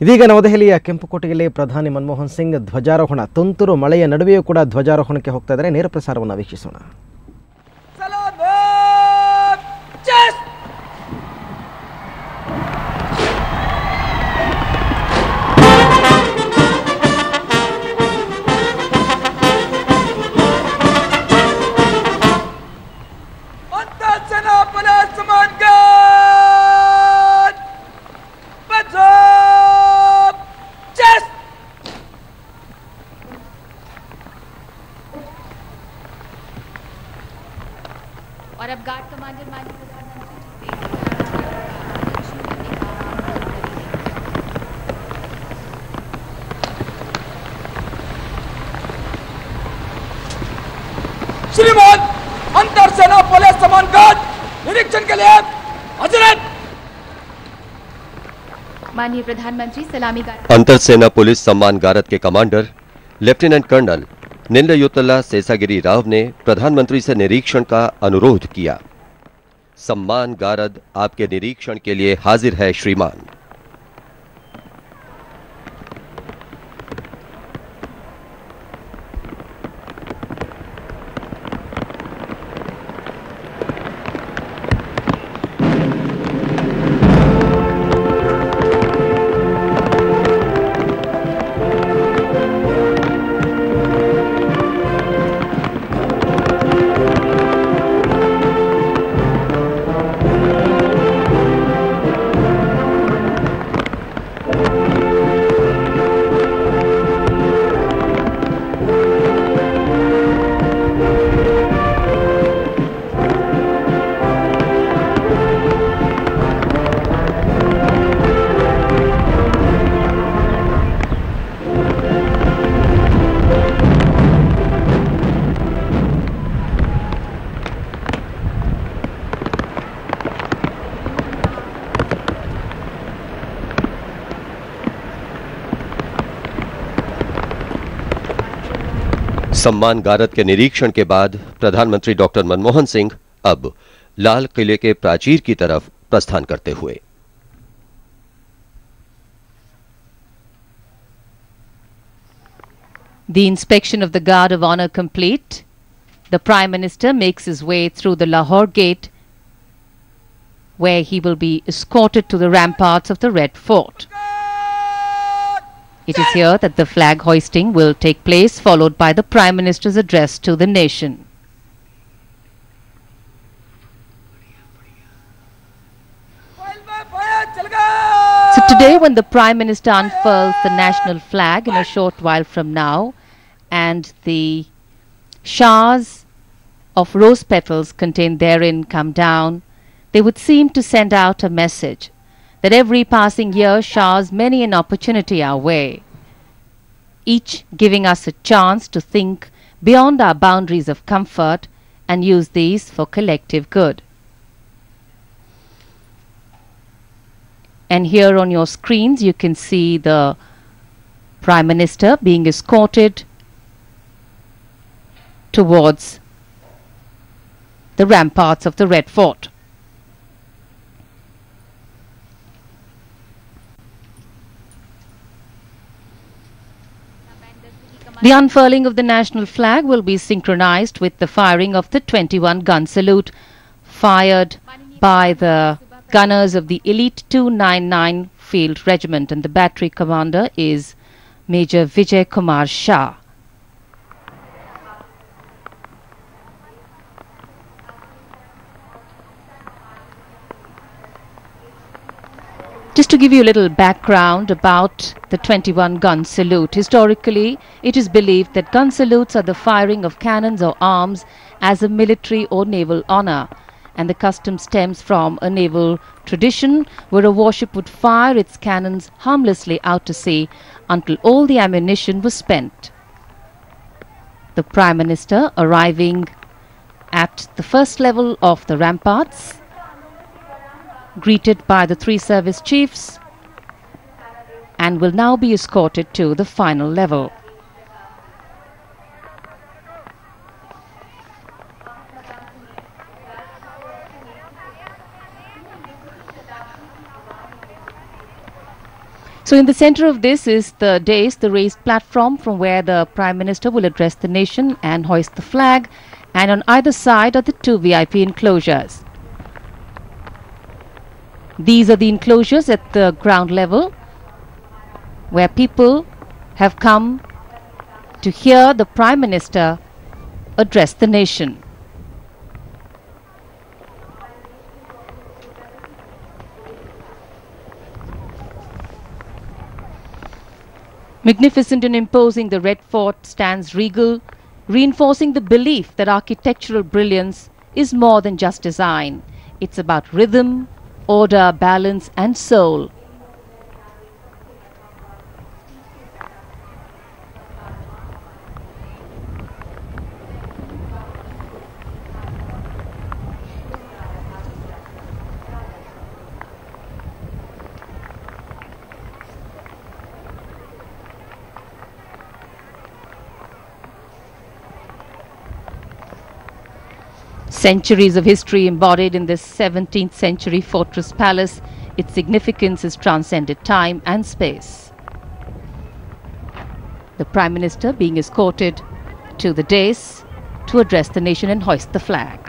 ಇದೀಗ ನವದೆಹಲಿಯ ಕೆಂಪುಕೋಟೆಯಲ್ಲಿ ಪ್ರಧಾನಿ ಮನಮೋಹನ್ ಸಿಂಗ್ ಧ್ವಜಾರೋಹಣ. ತುಂತುರು ಮಳೆಯ ನಡುವೆಯೂ ಕೂಡ ಧ್ವಜಾರೋಹಣಕ್ಕೆ ಹೋಗ್ತಾ ಇದ್ದಾರೆ. ನೇರ ಪ್ರಸಾರವನ್ನು ವೀಕ್ಷಿಸೋಣ. और अब गार्ड कमांडर माननीय श्रीमान अंतर सेना पुलिस समानकाज निरीक्षण के लिए हज़रत। माननीय प्रधानमंत्री सलामी गार्ड अंतर सेना पुलिस सम्मान गारद के commander lieutenant colonel Nindyutla Seshagiri Rao ने प्रधानमंत्री से निरीक्षण का अनुरोध किया। सम्मान गारद आपके निरीक्षण के लिए हाजिर है श्रीमान। सम्मान गारद के निरीक्षण के बाद प्रधानमंत्री डॉक्टर मनमोहन सिंह अब लाल किले के प्राचीर की तरफ़ प्रस्थान करते हुए The inspection of the Guard of Honor complete, the Prime Minister makes his way through the Lahore Gate where he will be escorted to the ramparts of the Red Fort. It is here that the flag hoisting will take place, followed by the Prime Minister's address to the nation. So today when the Prime Minister unfurls the national flag in a short while from now and the showers of rose petals contained therein come down, they would seem to send out a message that every passing year showers many an opportunity our way, each giving us a chance to think beyond our boundaries of comfort and use these for collective good. And here on your screens, you can see the Prime Minister being escorted towards the ramparts of the Red Fort. The unfurling of the national flag will be synchronized with the firing of the 21 gun salute fired by the gunners of the Elite 299 Field Regiment and the battery commander is Major Vijay Kumar Shah. Just to give you a little background about the 21 gun salute, historically it is believed that gun salutes are the firing of cannons or arms as a military or naval honor. And the custom stems from a naval tradition where a warship would fire its cannons harmlessly out to sea until all the ammunition was spent. The Prime Minister arriving at the first level of the ramparts greeted by the three service chiefs and will now be escorted to the final level. So, in the center of this is the dais, the raised platform from where the Prime Minister will address the nation and hoist the flag, and on either side are the two VIP enclosures. These are the enclosures at the ground level where people have come to hear the Prime Minister address the nation. Magnificent and imposing, the Red Fort stands regal, reinforcing the belief that architectural brilliance is more than just design. It's about rhythm, order, balance, and soul. Centuries of history embodied in this 17th century fortress palace, its significance has transcended time and space. The Prime Minister being escorted to the dais to address the nation and hoist the flag.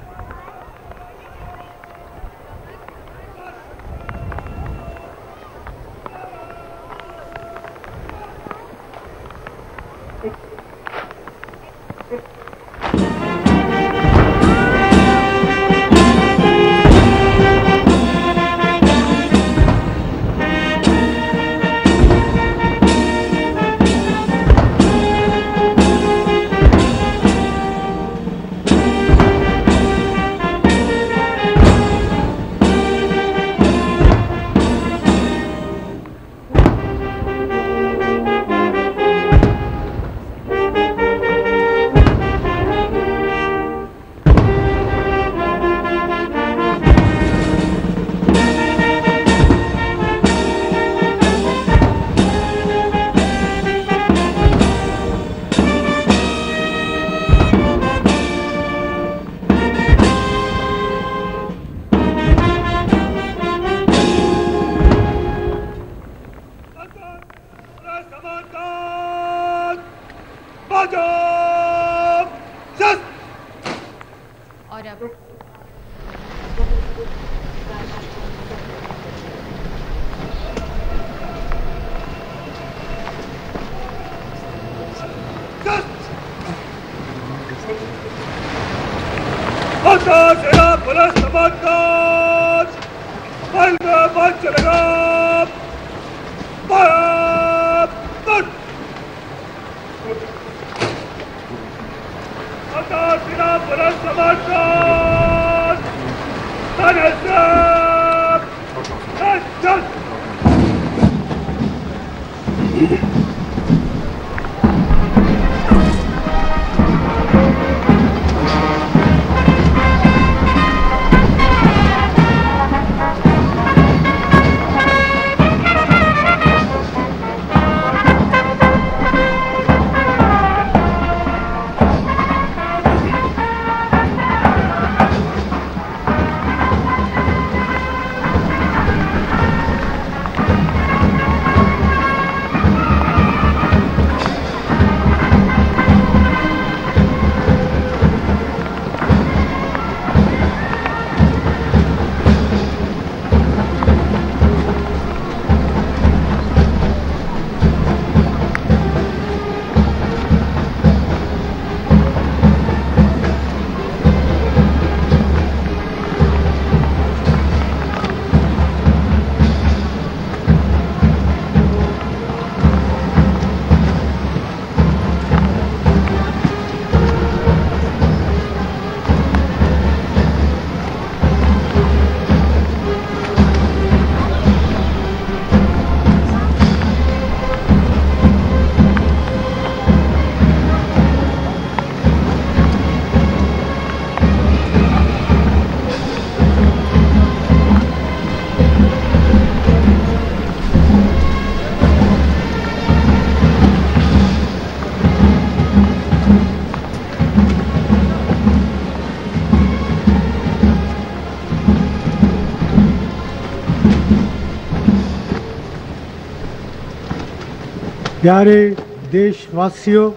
प्यारे देशवासियों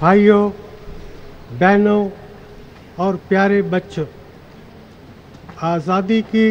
भाइयों बहनों और प्यारे बच्चों आज़ादी की